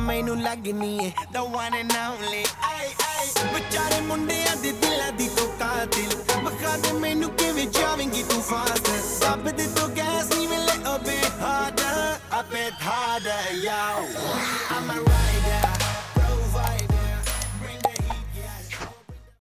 ਮੈਨੂੰ ਲੱਗਨੀ ਏ the one and only ਆਏ ਆਏ ਵਿਚਾਰੇ ਮੁੰਡਿਆਂ ਦੇ ਦਿਲਾਂ ਦੀ ਤੂੰ ਕਾਤਿਲ ਬਖਾ ਦੇ ਮੈਨੂੰ ਕਿਵੇਂ ਜਾਵੇਂਗੀ ਤੂੰ ਫਾਸਟ ਰੱਬ ਦੇ ਤੂੰ ਗੈਸ ਨਹੀਂ ਮਿਲੇ ਅਬੇ hard ਅਬੇ hard yo harder yo I'm a